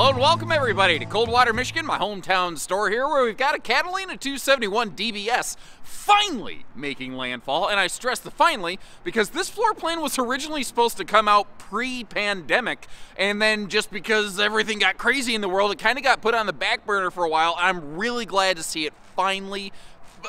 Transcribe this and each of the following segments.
Hello and welcome everybody to Coldwater, Michigan, my hometown store here where we've got a Catalina 271 DBS finally making landfall. And I stress the finally because this floor plan was originally supposed to come out pre-pandemic and then just because everything got crazy in the world, it kind of got put on the back burner for a while. I'm really glad to see it finally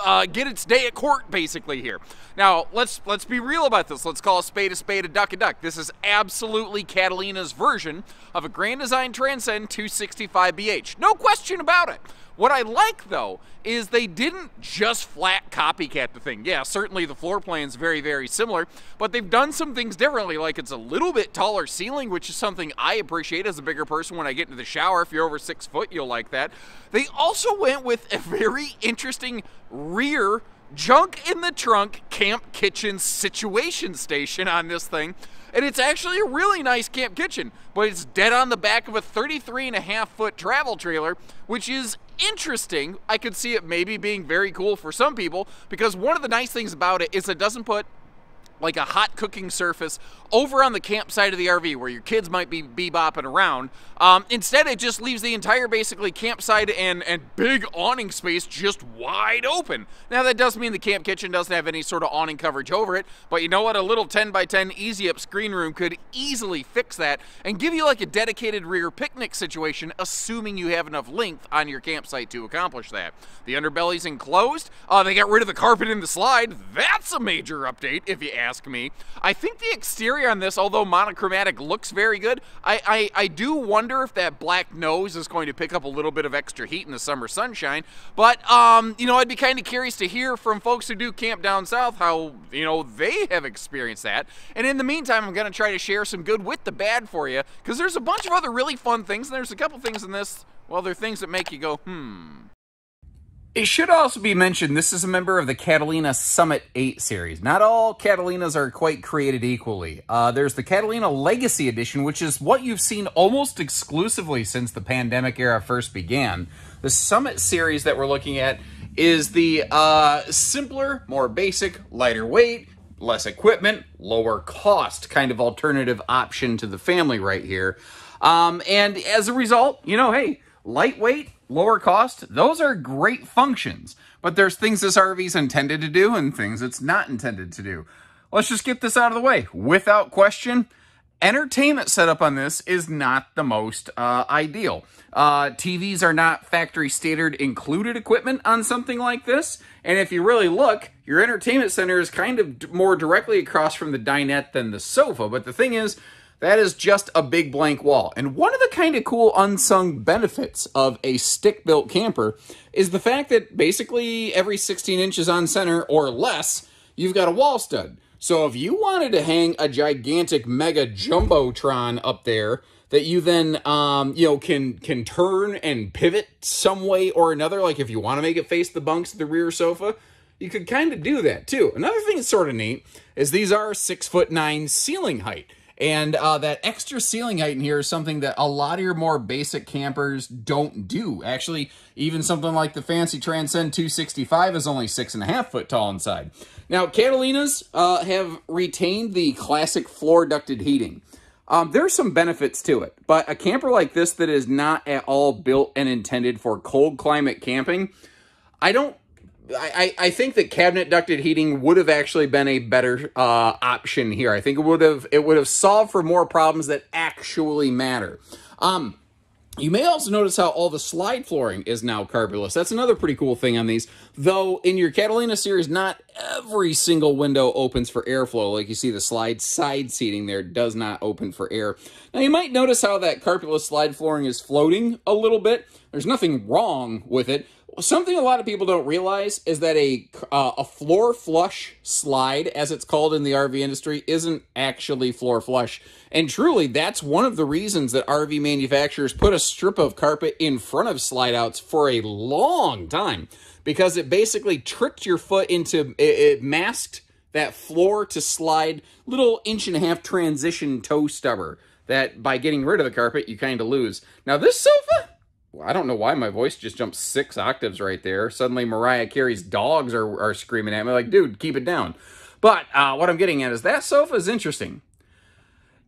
uh, get its day at court basically here. Now let's let's be real about this. Let's call a spade a spade, a duck a duck. This is absolutely Catalina's version of a Grand Design Transcend 265BH. No question about it. What I like though is they didn't just flat copycat the thing. Yeah, certainly the floor plan's very, very similar, but they've done some things differently. Like it's a little bit taller ceiling, which is something I appreciate as a bigger person when I get into the shower. If you're over six foot, you'll like that. They also went with a very interesting rear junk in the trunk camp kitchen situation station on this thing. And it's actually a really nice camp kitchen, but it's dead on the back of a 33 and a half foot travel trailer, which is interesting. I could see it maybe being very cool for some people because one of the nice things about it is it doesn't put like a hot cooking surface over on the campsite of the RV where your kids might be bebopping around. Um, instead, it just leaves the entire basically campsite and, and big awning space just wide open. Now, that does mean the camp kitchen doesn't have any sort of awning coverage over it, but you know what? A little 10 by 10 easy up screen room could easily fix that and give you like a dedicated rear picnic situation, assuming you have enough length on your campsite to accomplish that. The underbelly's enclosed. Uh, they got rid of the carpet in the slide. That's a major update, if you ask me. I think the exterior on this, although monochromatic, looks very good. I, I, I do wonder if that black nose is going to pick up a little bit of extra heat in the summer sunshine. But, um, you know, I'd be kind of curious to hear from folks who do camp down south how, you know, they have experienced that. And in the meantime, I'm going to try to share some good with the bad for you because there's a bunch of other really fun things, and there's a couple things in this, well, they're things that make you go, hmm. It should also be mentioned this is a member of the Catalina Summit 8 series. Not all Catalinas are quite created equally. Uh, there's the Catalina Legacy Edition, which is what you've seen almost exclusively since the pandemic era first began. The Summit series that we're looking at is the uh, simpler, more basic, lighter weight, less equipment, lower cost kind of alternative option to the family right here. Um, and as a result, you know, hey, lightweight, lower cost, those are great functions. But there's things this RV is intended to do and things it's not intended to do. Let's just get this out of the way. Without question, entertainment setup on this is not the most uh, ideal. Uh, TVs are not factory standard included equipment on something like this. And if you really look, your entertainment center is kind of more directly across from the dinette than the sofa. But the thing is, that is just a big blank wall. And one of the kind of cool unsung benefits of a stick-built camper is the fact that basically every 16 inches on center or less, you've got a wall stud. So if you wanted to hang a gigantic mega jumbotron up there that you then um, you know can can turn and pivot some way or another, like if you want to make it face the bunks the rear sofa, you could kind of do that too. Another thing that's sort of neat is these are six foot nine ceiling height. And uh, that extra ceiling height in here is something that a lot of your more basic campers don't do. Actually, even something like the fancy Transcend 265 is only six and a half foot tall inside. Now, Catalinas uh, have retained the classic floor ducted heating. Um, there's some benefits to it, but a camper like this that is not at all built and intended for cold climate camping, I don't I, I think that cabinet ducted heating would have actually been a better uh, option here. I think it would have it would have solved for more problems that actually matter. Um, you may also notice how all the slide flooring is now carpetless. That's another pretty cool thing on these. Though in your Catalina series, not every single window opens for airflow. Like you see the slide side seating there does not open for air. Now you might notice how that carpetless slide flooring is floating a little bit. There's nothing wrong with it. Something a lot of people don't realize is that a uh, a floor flush slide, as it's called in the RV industry, isn't actually floor flush. And truly, that's one of the reasons that RV manufacturers put a strip of carpet in front of slide outs for a long time. Because it basically tricked your foot into, it, it masked that floor to slide little inch and a half transition toe stubber that by getting rid of the carpet, you kind of lose. Now this sofa, I don't know why my voice just jumped six octaves right there. Suddenly Mariah Carey's dogs are, are screaming at me like, dude, keep it down. But uh, what I'm getting at is that sofa is interesting.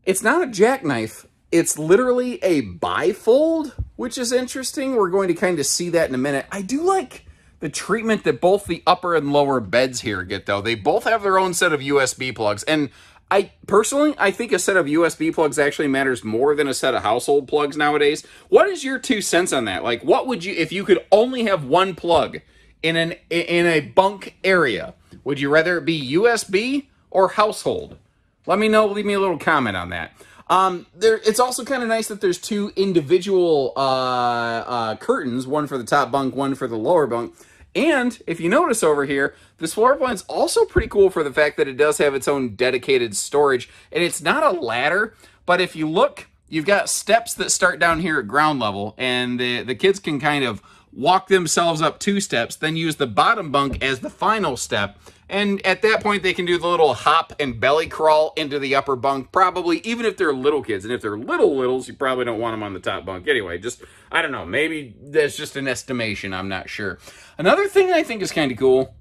It's not a jackknife it's literally a bifold, which is interesting. We're going to kind of see that in a minute. I do like the treatment that both the upper and lower beds here get, though. They both have their own set of USB plugs. And I personally, I think a set of USB plugs actually matters more than a set of household plugs nowadays. What is your two cents on that? Like, what would you, if you could only have one plug in an in a bunk area, would you rather it be USB or household? Let me know. Leave me a little comment on that. Um, there, it's also kind of nice that there's two individual uh, uh, curtains, one for the top bunk, one for the lower bunk. And if you notice over here, this floor plan's also pretty cool for the fact that it does have its own dedicated storage. And it's not a ladder, but if you look, you've got steps that start down here at ground level, and the, the kids can kind of walk themselves up two steps, then use the bottom bunk as the final step. And at that point, they can do the little hop and belly crawl into the upper bunk, probably, even if they're little kids. And if they're little littles, you probably don't want them on the top bunk. Anyway, just, I don't know, maybe that's just an estimation. I'm not sure. Another thing I think is kind of cool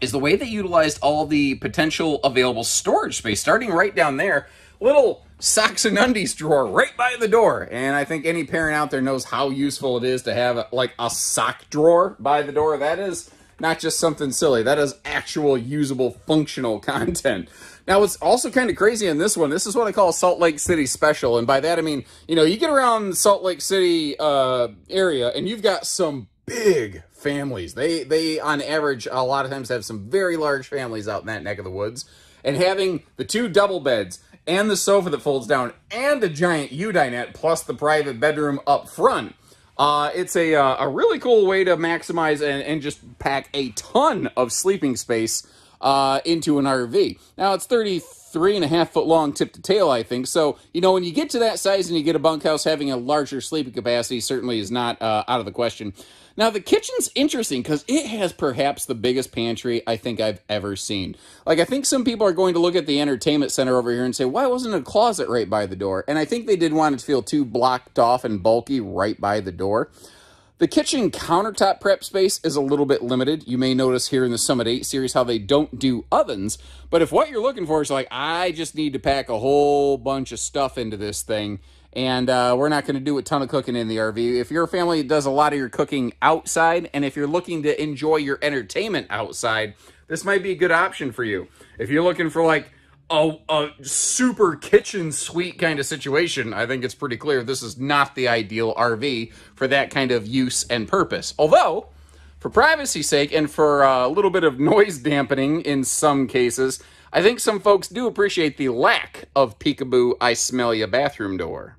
is the way they utilized all the potential available storage space, starting right down there. Little socks and undies drawer right by the door. And I think any parent out there knows how useful it is to have like a sock drawer by the door. That is not just something silly. That is actual usable functional content. Now, what's also kind of crazy in this one, this is what I call Salt Lake City special. And by that, I mean, you know, you get around Salt Lake City uh, area and you've got some big families. They, they, on average, a lot of times have some very large families out in that neck of the woods. And having the two double beds, and the sofa that folds down and a giant U-dinette plus the private bedroom up front. Uh, it's a, uh, a really cool way to maximize and, and just pack a ton of sleeping space uh, into an RV. Now, it's 33 and a half foot long tip to tail, I think. So, you know, when you get to that size and you get a bunkhouse, having a larger sleeping capacity certainly is not uh, out of the question. Now, the kitchen's interesting because it has perhaps the biggest pantry I think I've ever seen. Like, I think some people are going to look at the entertainment center over here and say, why wasn't a closet right by the door? And I think they didn't want it to feel too blocked off and bulky right by the door. The kitchen countertop prep space is a little bit limited. You may notice here in the Summit 8 series how they don't do ovens. But if what you're looking for is like, I just need to pack a whole bunch of stuff into this thing, and uh, we're not going to do a ton of cooking in the RV. If you're family does a lot of your cooking outside, and if you're looking to enjoy your entertainment outside, this might be a good option for you. If you're looking for like a, a super kitchen suite kind of situation, I think it's pretty clear this is not the ideal RV for that kind of use and purpose. Although, for privacy's sake and for uh, a little bit of noise dampening in some cases, I think some folks do appreciate the lack of peekaboo I smell ya bathroom door.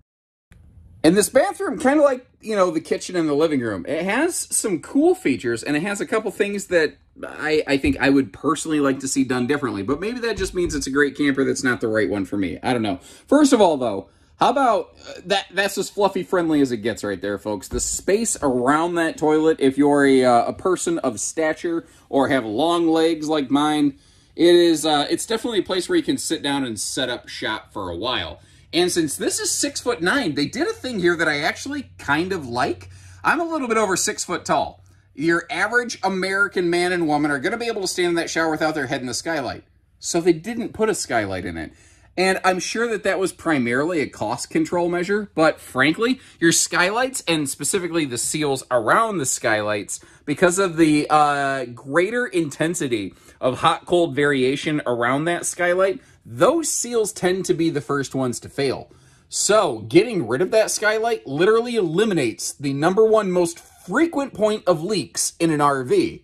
And this bathroom, kind of like, you know, the kitchen and the living room, it has some cool features and it has a couple things that I, I think I would personally like to see done differently. But maybe that just means it's a great camper that's not the right one for me. I don't know. First of all, though, how about uh, that? That's as fluffy friendly as it gets right there, folks. The space around that toilet, if you're a, uh, a person of stature or have long legs like mine, it is, uh, it's definitely a place where you can sit down and set up shop for a while. And since this is six foot nine, they did a thing here that I actually kind of like. I'm a little bit over six foot tall. Your average American man and woman are going to be able to stand in that shower without their head in the skylight. So they didn't put a skylight in it. And I'm sure that that was primarily a cost control measure, but frankly, your skylights and specifically the seals around the skylights, because of the uh, greater intensity of hot-cold variation around that skylight, those seals tend to be the first ones to fail. So getting rid of that skylight literally eliminates the number one most frequent point of leaks in an RV.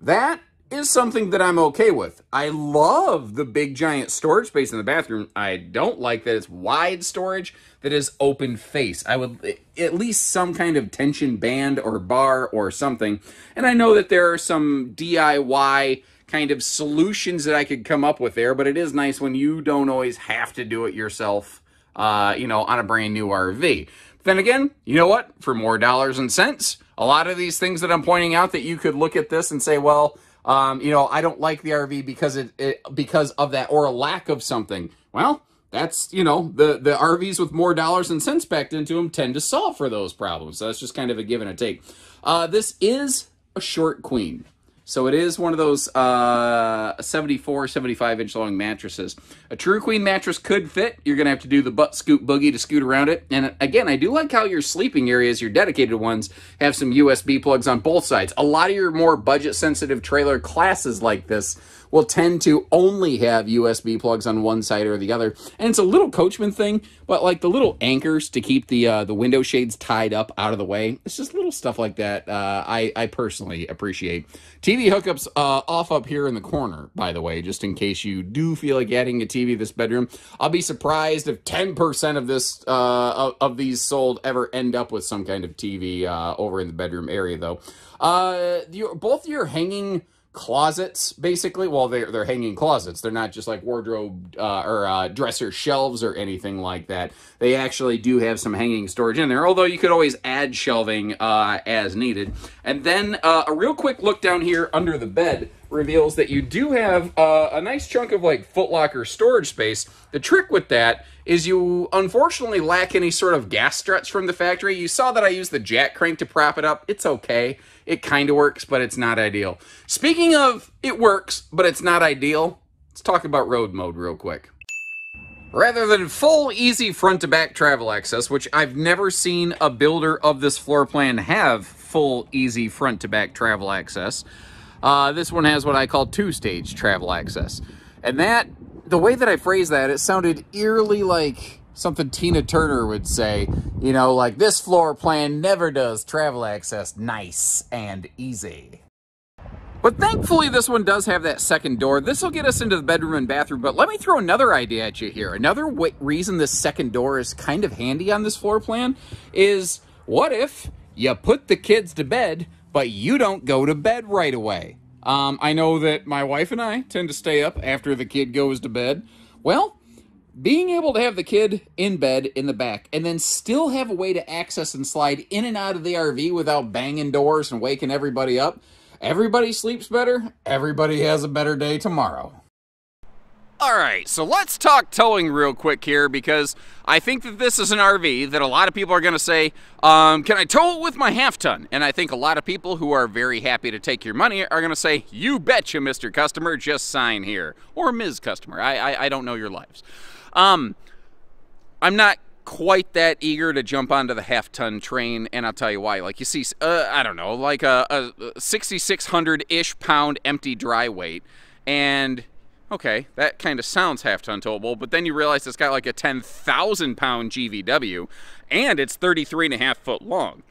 That is something that I'm okay with. I love the big giant storage space in the bathroom. I don't like that it's wide storage that is open face. I would at least some kind of tension band or bar or something. And I know that there are some DIY kind of solutions that I could come up with there, but it is nice when you don't always have to do it yourself, uh, you know, on a brand new RV. But then again, you know what? For more dollars and cents, a lot of these things that I'm pointing out that you could look at this and say, well, um, you know, I don't like the RV because it, it because of that or a lack of something. Well, that's, you know, the, the RVs with more dollars and cents packed into them tend to solve for those problems. So that's just kind of a give and a take. Uh, this is a short queen. So it is one of those uh, 74, 75 inch long mattresses. A true queen mattress could fit. You're going to have to do the butt scoot boogie to scoot around it. And again, I do like how your sleeping areas, your dedicated ones, have some USB plugs on both sides. A lot of your more budget sensitive trailer classes like this will tend to only have USB plugs on one side or the other. And it's a little Coachmen thing, but like the little anchors to keep the uh, the window shades tied up out of the way. It's just little stuff like that uh, I, I personally appreciate. TV hookups uh, off up here in the corner, by the way, just in case you do feel like adding a TV this bedroom. I'll be surprised if 10% of this uh, of, of, these sold ever end up with some kind of TV uh, over in the bedroom area, though. Uh, both your hanging closets, basically. Well, they're, they're hanging closets. They're not just like wardrobe uh, or uh, dresser shelves or anything like that. They actually do have some hanging storage in there, although you could always add shelving uh, as needed. And then uh, a real quick look down here under the bed reveals that you do have uh, a nice chunk of like footlocker storage space. The trick with that is you unfortunately lack any sort of gas struts from the factory. You saw that I used the jack crank to prop it up. It's okay. It kind of works, but it's not ideal. Speaking of it works, but it's not ideal, let's talk about road mode real quick. Rather than full easy front to back travel access, which I've never seen a builder of this floor plan have full easy front to back travel access, uh, this one has what I call two-stage travel access. And that, the way that I phrase that, it sounded eerily like something Tina Turner would say. You know, like, this floor plan never does travel access nice and easy. But thankfully, this one does have that second door. This will get us into the bedroom and bathroom, but let me throw another idea at you here. Another reason this second door is kind of handy on this floor plan is, what if you put the kids to bed but you don't go to bed right away. Um, I know that my wife and I tend to stay up after the kid goes to bed. Well, being able to have the kid in bed in the back and then still have a way to access and slide in and out of the RV without banging doors and waking everybody up, everybody sleeps better, everybody has a better day tomorrow. All right, so let's talk towing real quick here because I think that this is an RV that a lot of people are going to say, um, can I tow it with my half ton? And I think a lot of people who are very happy to take your money are going to say, you betcha, Mr. Customer, just sign here. Or Ms. Customer, I, I, I don't know your lives. Um, I'm not quite that eager to jump onto the half ton train, and I'll tell you why. Like, you see, uh, I don't know, like a, a 6,600 ish pound empty dry weight, and okay, that kind of sounds half ton towable, but then you realize it's got like a 10,000 pound GVW and it's 33 and a half foot long.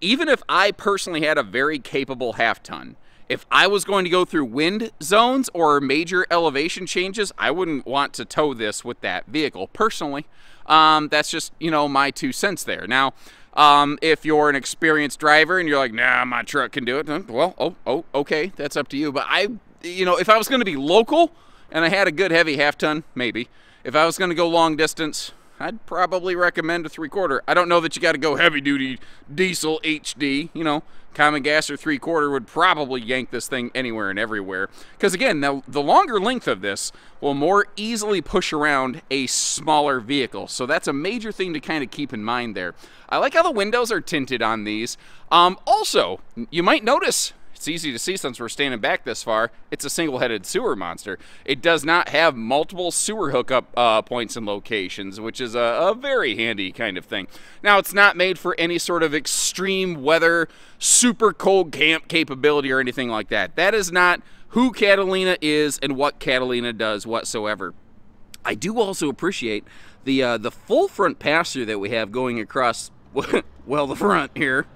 Even if I personally had a very capable half ton, if I was going to go through wind zones or major elevation changes, I wouldn't want to tow this with that vehicle personally. Um, that's just, you know, my two cents there. Now, um, if you're an experienced driver and you're like, nah, my truck can do it, well, oh, oh, okay, that's up to you. But I, you know, if I was going to be local, and I had a good heavy half ton, maybe. If I was going to go long distance, I'd probably recommend a three quarter. I don't know that you got to go heavy duty diesel HD. You know, common gas or three quarter would probably yank this thing anywhere and everywhere. Because again, the, the longer length of this will more easily push around a smaller vehicle. So that's a major thing to kind of keep in mind there. I like how the windows are tinted on these. Um, also, you might notice it's easy to see since we're standing back this far. It's a single-headed sewer monster. It does not have multiple sewer hookup uh, points and locations, which is a, a very handy kind of thing. Now, it's not made for any sort of extreme weather, super cold camp capability or anything like that. That is not who Catalina is and what Catalina does whatsoever. I do also appreciate the uh, the full front passenger that we have going across, well, the front here.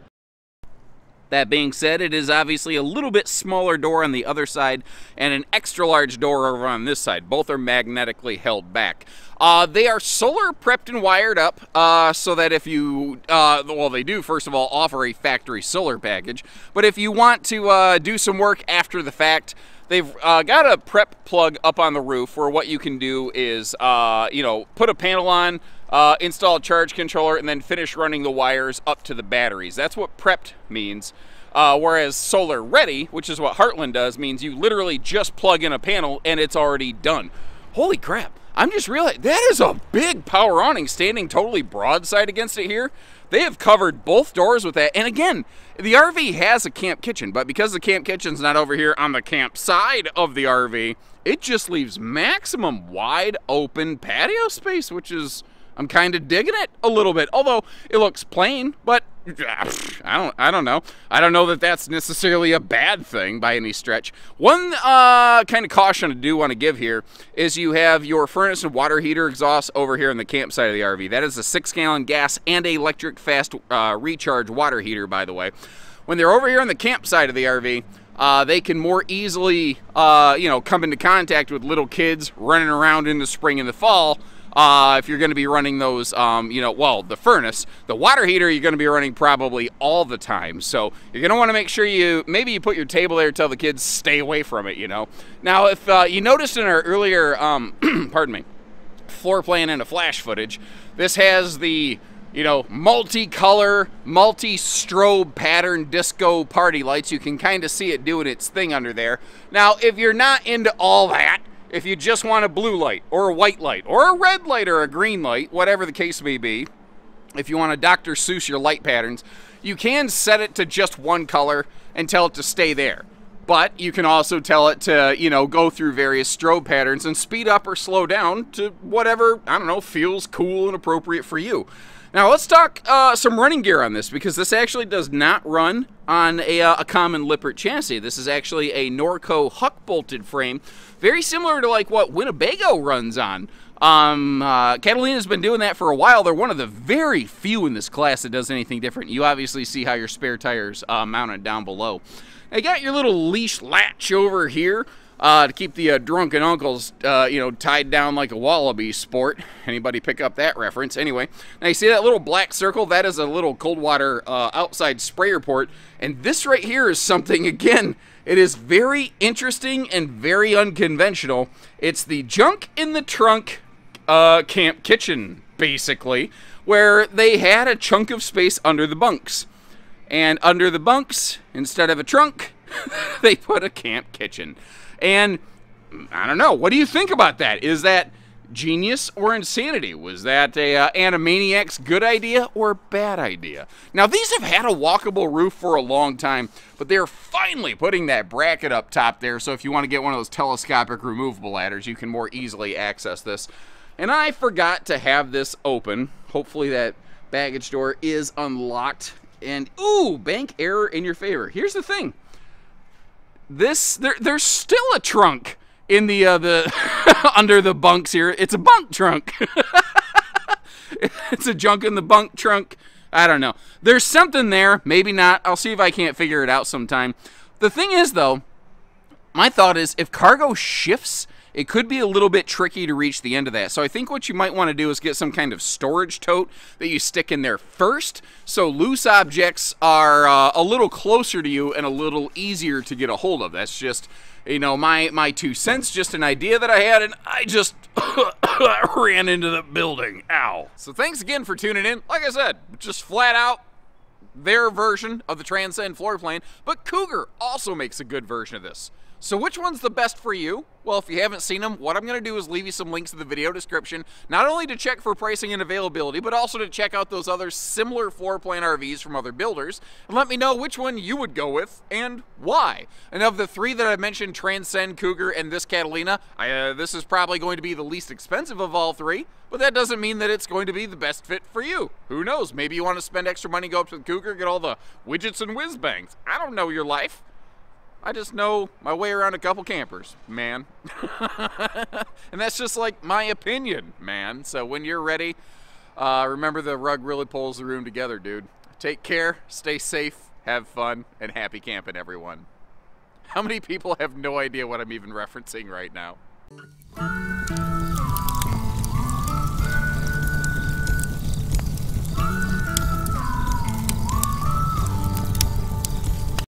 That being said, it is obviously a little bit smaller door on the other side and an extra large door over on this side. Both are magnetically held back. Uh, they are solar prepped and wired up uh, so that if you, uh, well, they do first of all offer a factory solar package, but if you want to uh, do some work after the fact, they've uh, got a prep plug up on the roof where what you can do is, uh, you know, put a panel on, uh, install a charge controller, and then finish running the wires up to the batteries. That's what prepped means. Uh, whereas solar ready, which is what Heartland does, means you literally just plug in a panel and it's already done. Holy crap! I'm just realizing that is a big power awning standing totally broadside against it here. They have covered both doors with that. And again, the RV has a camp kitchen, but because the camp kitchen's not over here on the camp side of the RV, it just leaves maximum wide open patio space, which is I'm kind of digging it a little bit. Although it looks plain, but I don't I don't know. I don't know that that's necessarily a bad thing by any stretch. One uh, kind of caution I do want to give here is you have your furnace and water heater exhaust over here in the campsite of the RV. That is a six gallon gas and electric fast uh, recharge water heater, by the way. When they're over here on the campsite of the RV, uh, they can more easily, uh, you know, come into contact with little kids running around in the spring and the fall uh, if you're going to be running those, um, you know, well, the furnace, the water heater, you're going to be running probably all the time. So you're going to want to make sure you maybe you put your table there, tell the kids stay away from it. You know. Now, if uh, you noticed in our earlier, um, pardon me, floor plan and a flash footage, this has the you know, multicolor, multi-strobe pattern disco party lights. You can kind of see it doing its thing under there. Now, if you're not into all that, if you just want a blue light or a white light or a red light or a green light, whatever the case may be, if you want to Dr. Seuss your light patterns, you can set it to just one color and tell it to stay there. But you can also tell it to, you know, go through various strobe patterns and speed up or slow down to whatever, I don't know, feels cool and appropriate for you. Now let's talk uh, some running gear on this because this actually does not run on a, uh, a, common Lippert chassis. This is actually a Norco Huck bolted frame, very similar to like what Winnebago runs on. Um, uh, Catalina's been doing that for a while. They're one of the very few in this class that does anything different. You obviously see how your spare tires uh, mounted down below. You got your little leash latch over here uh, to keep the uh, drunken uncles, uh, you know, tied down like a wallaby sport. Anybody pick up that reference? Anyway, now you see that little black circle? That is a little cold water uh, outside sprayer port. And this right here is something, again, it is very interesting and very unconventional. It's the junk in the trunk uh, camp kitchen, basically, where they had a chunk of space under the bunks. And under the bunks, instead of a trunk, they put a camp kitchen. And I don't know. What do you think about that? Is that genius or insanity? Was that a uh, Animaniacs good idea or bad idea? Now these have had a walkable roof for a long time, but they're finally putting that bracket up top there. So if you want to get one of those telescopic removable ladders, you can more easily access this. And I forgot to have this open. Hopefully that baggage door is unlocked. And ooh, bank error in your favor. Here's the thing this there, there's still a trunk in the uh, the under the bunks here. It's a bunk trunk. it's a junk in the bunk trunk. I don't know. There's something there. Maybe not. I'll see if I can't figure it out sometime. The thing is, though, my thought is if cargo shifts it could be a little bit tricky to reach the end of that. So I think what you might want to do is get some kind of storage tote that you stick in there first, so loose objects are uh, a little closer to you and a little easier to get a hold of. That's just, you know, my, my two cents, just an idea that I had, and I just ran into the building. Ow. So thanks again for tuning in. Like I said, just flat out their version of the Transcend floor plan, but Cougar also makes a good version of this. So which one's the best for you? Well, if you haven't seen them, what I'm going to do is leave you some links in the video description, not only to check for pricing and availability, but also to check out those other similar floor plan RVs from other builders, and let me know which one you would go with and why. And of the three that I mentioned, Transcend, Cougar, and this Catalina, I, uh, this is probably going to be the least expensive of all three, but that doesn't mean that it's going to be the best fit for you. Who knows? Maybe you want to spend extra money, go up to the Cougar, get all the widgets and whiz bangs. I don't know your life. I just know my way around a couple campers, man. and that's just like my opinion, man. So when you're ready, uh, remember the rug really pulls the room together, dude. Take care, stay safe, have fun, and happy camping, everyone. How many people have no idea what I'm even referencing right now?